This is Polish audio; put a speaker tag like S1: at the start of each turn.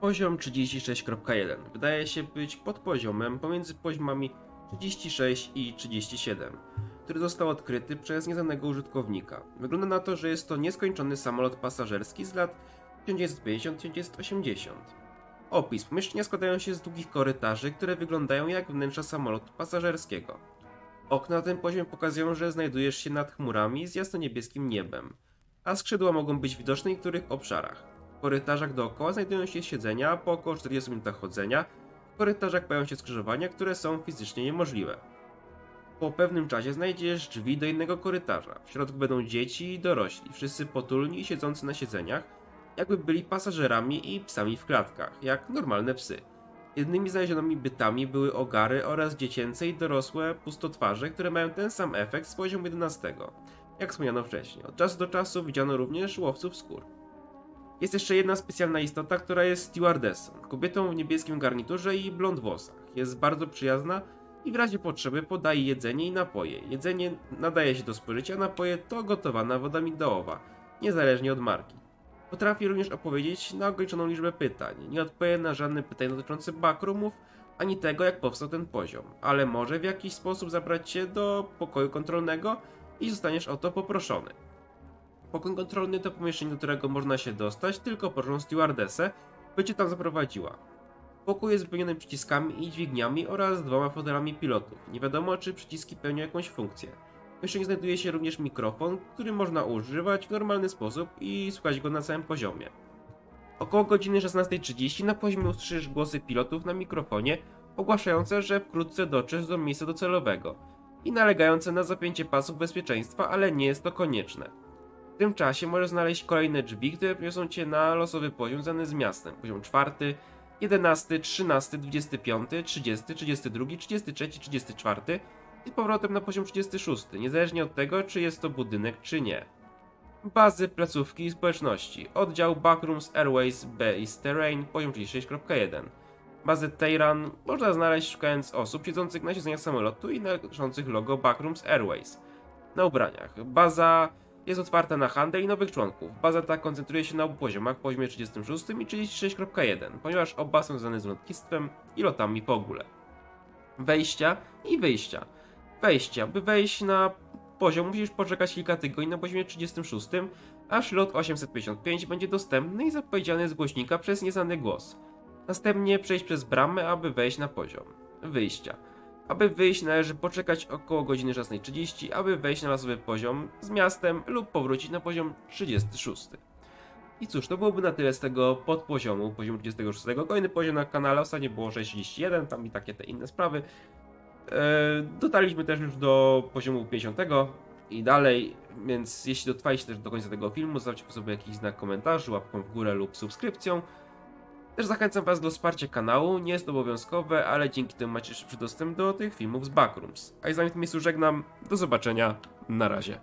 S1: Poziom 36.1 wydaje się być podpoziomem pomiędzy poziomami 36 i 37, który został odkryty przez nieznanego użytkownika. Wygląda na to, że jest to nieskończony samolot pasażerski z lat 1950-1980. Opis pomieszczenia składają się z długich korytarzy, które wyglądają jak wnętrza samolotu pasażerskiego. Okna na tym poziomie pokazują, że znajdujesz się nad chmurami z jasno-niebieskim niebem, a skrzydła mogą być widoczne w niektórych obszarach. Korytarzach dookoła znajdują się siedzenia, po około 40 minutach chodzenia w korytarzach pojawią się skrzyżowania, które są fizycznie niemożliwe. Po pewnym czasie znajdziesz drzwi do innego korytarza. W środku będą dzieci i dorośli, wszyscy potulni i siedzący na siedzeniach, jakby byli pasażerami i psami w klatkach, jak normalne psy. Jedynymi znalezionymi bytami były ogary oraz dziecięce i dorosłe pustotwarze, które mają ten sam efekt z poziomu 11, jak wspomniano wcześniej. Od czasu do czasu widziano również łowców skór. Jest jeszcze jedna specjalna istota, która jest stewardessą, kobietą w niebieskim garniturze i blond włosach. Jest bardzo przyjazna i w razie potrzeby podaje jedzenie i napoje. Jedzenie nadaje się do spożycia, napoje to gotowana woda migdałowa, niezależnie od marki. Potrafi również opowiedzieć na ograniczoną liczbę pytań. Nie odpowie na żadne pytanie dotyczące backroomów, ani tego jak powstał ten poziom, ale może w jakiś sposób zabrać cię do pokoju kontrolnego i zostaniesz o to poproszony. Pokój kontrolny to pomieszczenie, do którego można się dostać tylko prosząc stewardessę, by cię tam zaprowadziła. Pokój jest wypełniony przyciskami i dźwigniami oraz dwoma fotelami pilotów. Nie wiadomo, czy przyciski pełnią jakąś funkcję. W pomieszczeniu znajduje się również mikrofon, który można używać w normalny sposób i słuchać go na całym poziomie. Około godziny 16.30 na poziomie usłyszysz głosy pilotów na mikrofonie ogłaszające, że wkrótce dotrzesz do miejsca docelowego i nalegające na zapięcie pasów bezpieczeństwa, ale nie jest to konieczne. W tym czasie możesz znaleźć kolejne drzwi, które przyniosą cię na losowy poziom związany z miastem. Poziom 4, 11, 13, 25, 30, 32, 33, 34 i z powrotem na poziom 36, niezależnie od tego, czy jest to budynek, czy nie. Bazy, placówki i społeczności. Oddział Backrooms Airways Base Terrain, poziom 36.1. Bazę Tayran można znaleźć szukając osób siedzących na siedzeniach samolotu i noszących logo Backrooms Airways. Na ubraniach. Baza jest otwarta na handel i nowych członków. Baza ta koncentruje się na obu poziomach, poziomie 36 i 36.1, ponieważ oba są związane z lotnictwem i lotami w ogóle. Wejścia i wyjścia. Wejścia. By wejść na poziom musisz poczekać kilka tygodni na poziomie 36, aż lot 855 będzie dostępny i zapowiedziany z głośnika przez nieznany głos. Następnie przejść przez bramę, aby wejść na poziom. Wyjścia. Aby wyjść należy poczekać około godziny 16.30, aby wejść na losowy poziom z miastem lub powrócić na poziom 36. I cóż, to byłoby na tyle z tego podpoziomu, poziomu 36. Kolejny poziom na kanale, ostatnio było 61, tam i takie te inne sprawy. Eee, dotarliśmy też już do poziomu 50 i dalej, więc jeśli dotrwaliście też do końca tego filmu, zostawcie po sobie jakiś znak komentarzu, łapką w górę lub subskrypcją. Też zachęcam Was do wsparcia kanału, nie jest to obowiązkowe, ale dzięki temu macie szybszy dostęp do tych filmów z Backrooms. A ja z wami w tym miejscu żegnam, do zobaczenia, na razie.